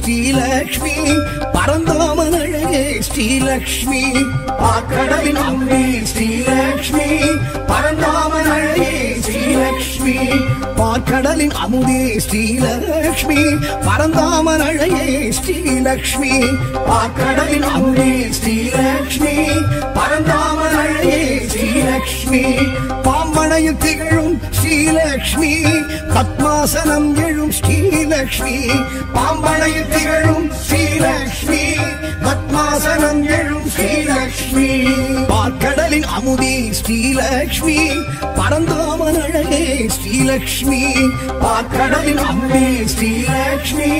ஸ்ரீலக்ஷ்மி பரந்தாமன் அழகே ஸ்ரீலக்ஷ்மி. பாக்கடலின் நம்பி ஸ்ரீலக்ஷ்மி பரந்தாமன் அழகே ஸ்ரீலக்ஷ்மி. பாக்கடலின் அமுதே ஸ்ரீலக்ஷ்மி பரந்தாமன் அழகே ஸ்ரீலக்ஷ்மி. பாக்கடலின் அமுதே ஸ்ரீலக்ஷ்மி பரந்தாமன் அழகே ஸ்ரீலக்ஷ்மி. பாம்பனையில் திகழும் ஸ்ரீலக்ஷ்மி பத்மாசனம் எழும் ஸ்ரீலக்ஷ்மி பாம்பனையில் திகழும் ஸ்ரீலக்ஷ்மி பத்மாசனம் எழும் ஸ்ரீலக்ஷ்மி. பார்க்கடலின் அமுதி ஸ்ரீலக்ஷ்மி பரந்தாமன் அழகே ஸ்ரீலக்ஷ்மி பார்க்கடலின் அமுதி ஸ்ரீலக்ஷ்மி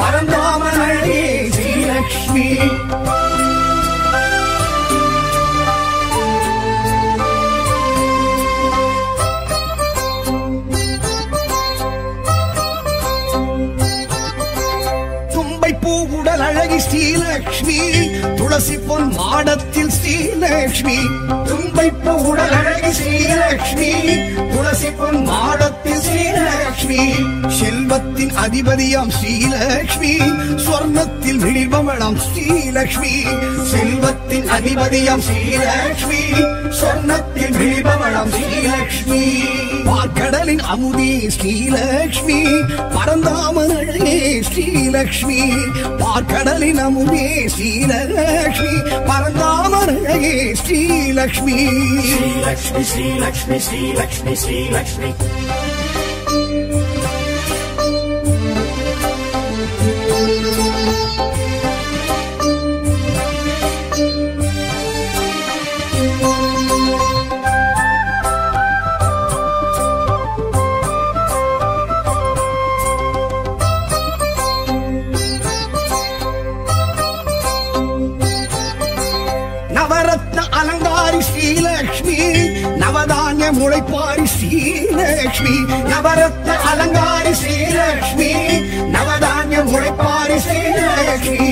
பரந்தாமன் அழகே ஸ்ரீலக்ஷ்மி. அழகி ஸ்ரீலக்ஷ்மி துளசி பொன் மாடத்தில் ஸ்ரீலக்ஷ்மி தும்பை பூ உடல் அழகி ஸ்ரீலக்ஷ்மி துளசி பொன் மாடத்தில் ஸ்ரீலக்ஷ்மி செல்வத்தின் அதிபதியாம் ஸ்ரீலக்ஷ்மி சொர்ணத்தில் விழிபவளாம் ஸ்ரீலக்ஷ்மி செல்வத்தின் அதிபதியாம் ஸ்ரீலக்ஷ்மி சொர்ணத்தில் விழிபவளாம் ஸ்ரீலக்ஷ்மி. பார்க்கடலின் அமுதி ஸ்ரீலக்ஷ்மி பரந்தாமன் அழகே ஸ்ரீலக்ஷ்மி பார்க்கடலின் அமுதே ஸ்ரீலக்ஷ்மி பரந்தாமன் அழகே Srilakshmi Lakshmi, Sri Lakshmi, Srilakshmi நவரத்ன அலங்காரி ஸ்ரீலக்ஷ்மி நவதானியம் உழைப்பாரி ஸ்ரீலக்ஷ்மி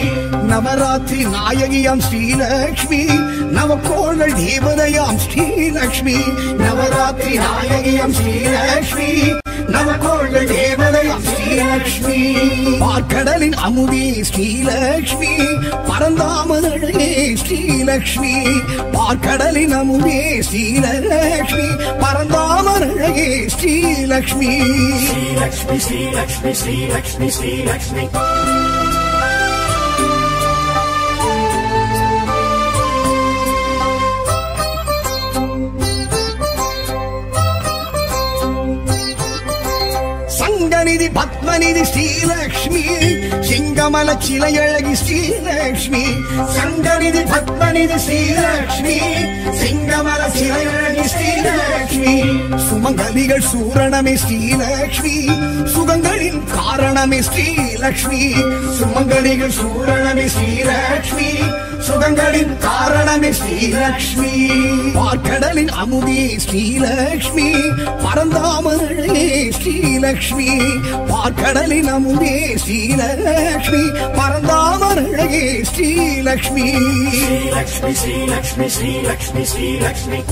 நவராத்திரி நாயகியாம் ஸ்ரீலக்ஷ்மி நவக்கோள்கள் தேவதையாம் ஸ்ரீலக்ஷ்மி நவராத்திரி நாயகியாம் ஸ்ரீலக்ஷ்மி நவக்கோள்கள் தேவ ஸ்ரீலக்ஷ்மி பார்க்கடலின் அமுதே ஸ்ரீலக்ஷ்மி. பரந்தாமன் அழகே ஸ்ரீலக்ஷ்மி. பார்க்கடலின் அமுதே ஸ்ரீலக்ஷ்மி. பரந்தாமன் அழகே Srilakshmi Sri Lakshmi, Sri பத்மநிதி பத்மநிதி Srilakshmi. Singamala சிலையழகி Srilakshmi. சங்கநிதி பத்மநிதி ஸ்ரீலக்ஷ்மி. சிங்கமல சிலையழகி ஸ்ரீலக்ஷ்மி. சுமங்கலிகள் சூரணமே ஸ்ரீலக்ஷ்மி. சுகங்களின் காரணமே ஸ்ரீலக்ஷ்மி. சுமங்கலிகள் சூரணமே ஸ்ரீலக்ஷ்மி. சுகங்களின் காரணமே ஸ்ரீலக்ஷ்மி. பார்க்கடலின் அமுதே ஸ்ரீலக்ஷ்மி. பரந்தாமனே ஸ்ரீலக்ஷ்மி. பார்க்கடலின் அமுதே Srilakshmi. பரந்தாமனே Srilakshmi. Sri Lakshmi, Sri Lakshmi,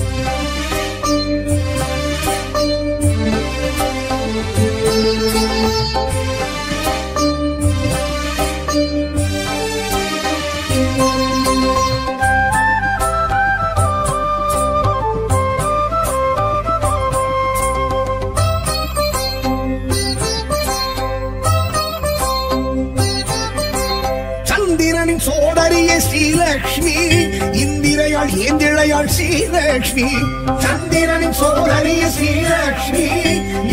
Lakshmi சந்திரனின் சோதனைய ஸ்ரீலக்ஷ்மி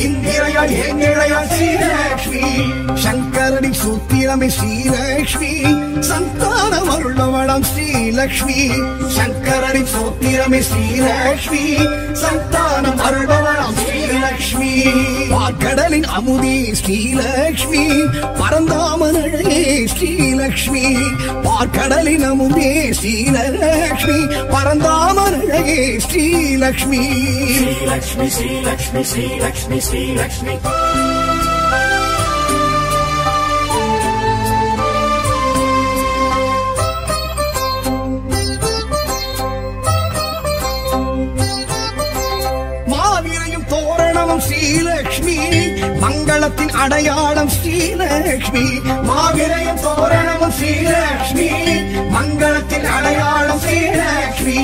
இந்திரையாள் ஏந்திழையாள் ஸ்ரீலக்ஷ்மி சங்கரனின் சூத்த சூத்திரமே ஸ்ரீலக்ஷ்மி. சந்தானம் அருளவளம் ஸ்ரீலக்ஷ்மி. சங்கரனின் சூத்திரமே ஸ்ரீலக்ஷ்மி. சந்தானம் அருளவளம் ஸ்ரீலக்ஷ்மி. பார்க்கடலின் அமுதி ஸ்ரீலக்ஷ்மி. பரந்தாமனழகே ஸ்ரீலக்ஷ்மி. பார்க்கடலின் அமுதே ஸ்ரீலக்ஷ்மி. பரந்தாமனழகே ஸ்ரீலக்ஷ்மி. ஸ்ரீலக்ஷ்மி ஸ்ரீலக்ஷ்மி ஸ்ரீலக்ஷ்மி ஸ்ரீலக்ஷ்மி. குலத்தின் அடையாளம் ஸ்ரீலக்ஷ்மி. மாவிரையும் தோரணமும் ஸ்ரீலக்ஷ்மி. மங்களத்தின் அடையாளம் ஸ்ரீலக்ஷ்மி.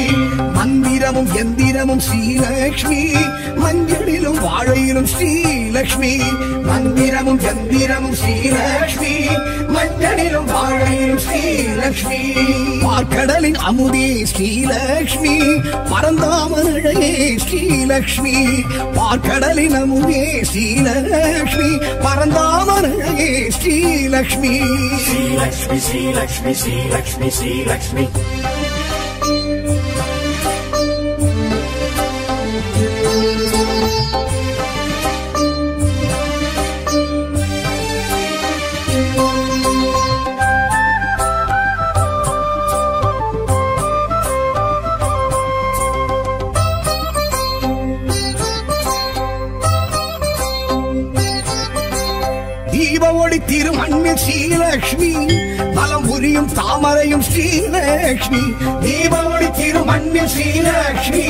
மந்திரமும் எந்திரமும் ஸ்ரீலக்ஷ்மி. மஞ்சளிலும் வாழையிலும் ஸ்ரீலக்ஷ்மி. மந்திரமும் எந்திரமும் ஸ்ரீலக்ஷ்மி. மஞ்சளிலும் வாழையிலும் ஸ்ரீலக்ஷ்மி. பார்க்கடலின் அமுதே ஸ்ரீலக்ஷ்மி. பரந்தாமனழையே ஸ்ரீலக்ஷ்மி. பார்க்கடலின் அமுதே ஸ்ரீலக்ஷ்மி. பரந்தாமனழையே ஸ்ரீலக்ஷ்மி. ஸ்ரீலக்ஷ்மி ஸ்ரீலக்ஷ்மி ஸ்ரீலக்ஷ்மி ஸ்ரீலக்ஷ்மி. ஸ்ரீலக்ஷ்மி தீபாவளி திரு மண்ணில் ஸ்ரீலக்ஷ்மி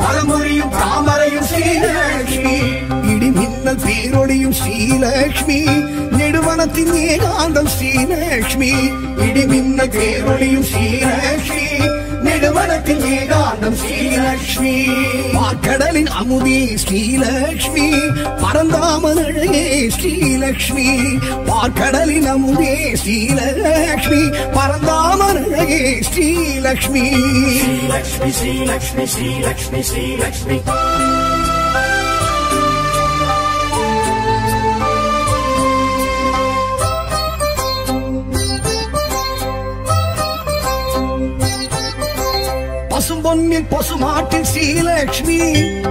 நலம் தாமரையும் ஸ்ரீலக்ஷ்மி இடி மின்னல் பேரொழியும் ஸ்ரீலக்ஷ்மி நெடுவனத்தின் ஏகாந்தம் ஸ்ரீலக்ஷ்மி இடி மின்னல் பேரொழியும் ஸ்ரீலக்ஷ்மி நெடுவனத்தின் ஏகாந்தம் ஸ்ரீலக்ஷ்மி பாக்கடலின் அமுதி ஸ்ரீலக்ஷ்மி பரந்தாமனழையே ஸ்ரீலக்ஷ்மி பார்க்கடலின் அமுதே Srilakshmi பரந்தாமனழையே Srilakshmi Srilakshmi Srilakshmi Srilakshmi Srilakshmi Sri Lakshmi, Sri Lakshmi. பசும்பொன்னில் பசுமாட்டில் Srilakshmi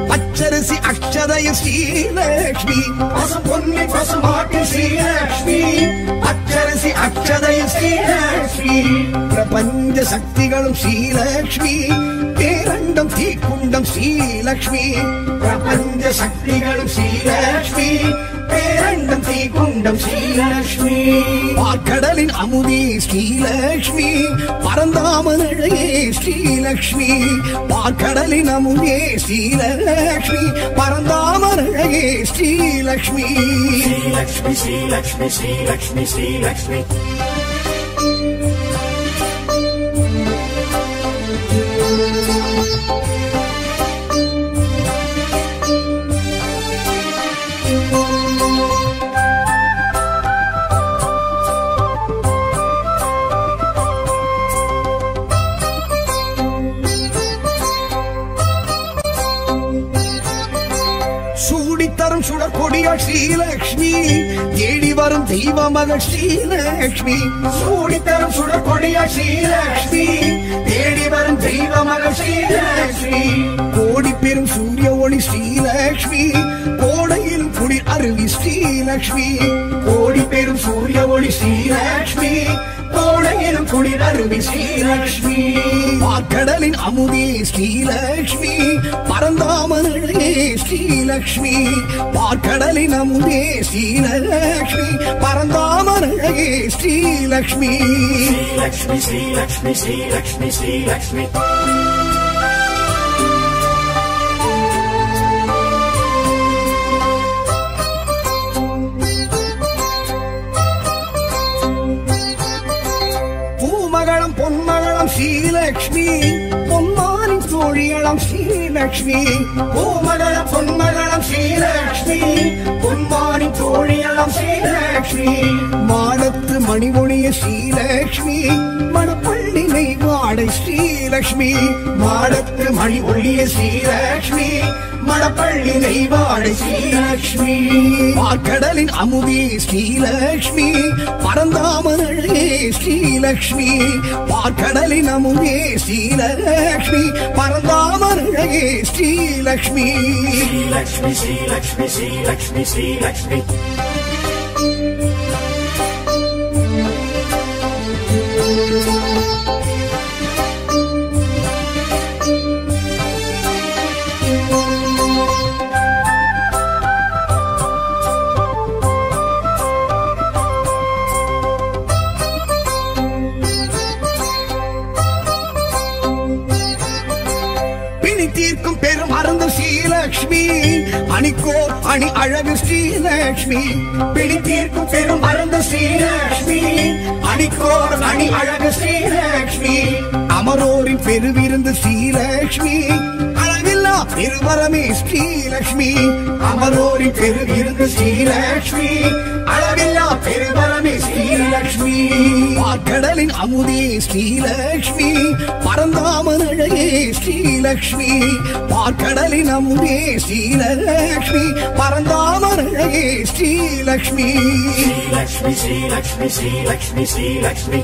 பச்சரிசி அக்ஷதய ஸ்ரீலக்ஷ்மி பசும்பொன்னில் பசுமாட்டில் ஸ்ரீலக்ஷ்மி அச்சரிசி அக்ஷதய ஸ்ரீலக்ஷ்மி பிரபஞ்ச சக்திகளும் ஸ்ரீலக்ஷ்மி பேரண்டம் தீக்குண்டம் ஸ்ரீலக்ஷ்மி. பிரபஞ்ச சக்திகளும் ஸ்ரீலக்ஷ்மி. பேரண்டம் தீக்குண்டம் ஸ்ரீலக்ஷ்மி. பார்க்கடலின் அமுதி ஸ்ரீலக்ஷ்மி. பரந்தாமனழையே ஸ்ரீலக்ஷ்மி. பார்க்கடலின் அமுதே ஸ்ரீலக்ஷ்மி. பரந்தாமனழையே ஸ்ரீலக்ஷ்மி. ஸ்ரீலக்ஷ்மி ஸ்ரீலக்ஷ்மி ஸ்ரீலக்ஷ்மி ஸ்ரீலக்ஷ்மி. சுடற்கொடியாள் ஸ்ரீலக்ஷ்மி தேடி வரும் தெய்வ மகள் ஸ்ரீலக்ஷ்மி சூடித்தரும் சுடக்கொடிய ஸ்ரீலக்ஷ்மி தேடி வரும் தெய்வ மகள் ஸ்ரீலக்ஷ்மி கோடி பெரும் சூரிய ஒளி ஸ்ரீலக்ஷ்மி கோடையில் குளிர் அருவி ஸ்ரீலக்ஷ்மி கோடி பெரும் சூரிய ஒளி ஸ்ரீலக்ஷ்மி கோடையிலும் குளிர் அருவி ஸ்ரீலக்ஷ்மி. பாக்கடலின் அமுதே ஸ்ரீலக்ஷ்மி. பரந்தாமனே ஸ்ரீலக்ஷ்மி. பாக்கடலின் அமுதே ஸ்ரீலக்ஷ்மி. பரந்தாமனே ஸ்ரீலக்ஷ்மி. ஸ்ரீலக்ஷ்மி ஸ்ரீலக்ஷ்மி ஸ்ரீலக்ஷ்மி ஸ்ரீலக்ஷ்மி. ஸ்ரீலக்ஷ்மி பொன்மானின் தோழியளம் ஸ்ரீலக்ஷ்மி பூமகள பொன்மகளம் ஸ்ரீலக்ஷ்மி பொன்மானின் தோழியளம் ஸ்ரீலக்ஷ்மி. மாடத்து மணிமொழிய ஸ்ரீலக்ஷ்மி மணப்பள்ளி நெய்வாடை ஸ்ரீலக்ஷ்மி மாடத்து மணி ஒழிய ஸ்ரீலக்ஷ்மி மணப்பள்ளி நெய்வாடை ஸ்ரீலக்ஷ்மி. பார்க்கடலின் அமுதி ஸ்ரீலக்ஷ்மி பரந்தாமனழகே ஸ்ரீலக்ஷ்மி பார்க்கடலின் அமுதே Srilakshmi பரந்தாமனழகே Srilakshmi Sri Lakshmi, Sri அணி அழகு ஸ்ரீலக்ஷ்மி. பிடித்தீர்க்கும் பெரும் மருந்து ஸ்ரீலக்ஷ்மி. அணிக்கோர் அணி அழகு ஸ்ரீலக்ஷ்மி. அமரோரின் பெருவிருந்து ஸ்ரீலக்ஷ்மி. அளவில்லா பெருவரமே ஸ்ரீலக்ஷ்மி அமரோரி பெருவிருந்து ஸ்ரீலக்ஷ்மி அளவில்லா பெருவரமே ஸ்ரீலக்ஷ்மி. கடலின் அமுதே ஸ்ரீலக்ஷ்மி பரந்தாமன் அழகே ஸ்ரீலக்ஷ்மி. பார்க்கடலின் அமுதே ஸ்ரீலக்ஷ்மி பரந்தாமன் அழகே ஸ்ரீலக்ஷ்மி. ஸ்ரீலக்ஷ்மி ஸ்ரீலக்ஷ்மி ஸ்ரீலக்ஷ்மி ஸ்ரீலக்ஷ்மி.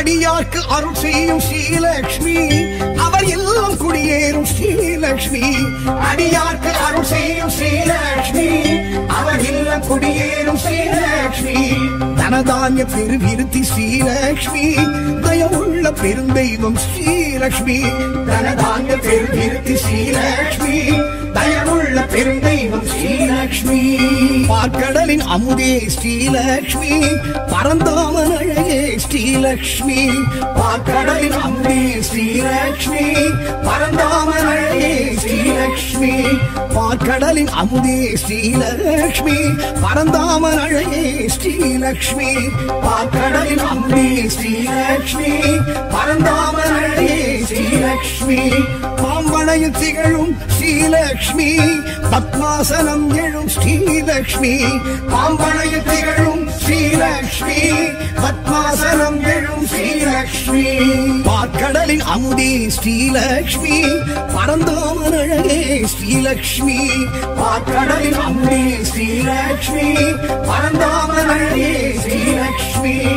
அடியார்க்கு அருள் செய்யும் ஸ்ரீலக்ஷ்மி. அவர் எல்லாம் குடியேறும் ஸ்ரீலக்ஷ்மி. அடியார்க்கு அருள் செய்யும் ஸ்ரீலக்ஷ்மி. அவர் எல்லாம் குடியேறும் ஸ்ரீலக்ஷ்மி. தனதானிய பெருவிருத்தி ஸ்ரீலக்ஷ்மி. தயவுள்ள பெருந்தெய்வம் ஸ்ரீலக்ஷ்மி. தனதானிய பெருவிருத்தி ஸ்ரீலக்ஷ்மி. தயவுள்ள பெருந்தெய்வம் ஸ்ரீலக்ஷ்மி. பார்க்கடலின் அமுதே ஸ்ரீலக்ஷ்மி. பரந்தாமன் லக்ஷ்மி பாக்கடை நம்பி ஸ்ரீலக்ஷ்மி பரந்தாமன் ஸ்ரீலக்ஷ்மி பாக்கடலின் அமுதே ஸ்ரீலக்ஷ்மி பரந்தாமன் ஸ்ரீலக்ஷ்மி பாக்கடலின் அமுதே ஸ்ரீலக்ஷ்மி பரந்தாமன் ஸ்ரீலக்ஷ்மி பாம்பனையில் திகழும் ஸ்ரீலக்ஷ்மி. பத்மாசனம் எழும் ஸ்ரீலக்ஷ்மி. பாம்பனையில் திகழும் ஸ்ரீலக்ஷ்மி. பத்மாசனம் எழும் ஸ்ரீலக்ஷ்மி. பாற்கடலின் அமுதே ஸ்ரீலக்ஷ்மி. பரந்தாமன் அழகே ஸ்ரீலக்ஷ்மி. பாற்கடலின் அமுதே ஸ்ரீலக்ஷ்மி. பரந்தாமன் அழகே ஸ்ரீலக்ஷ்மி.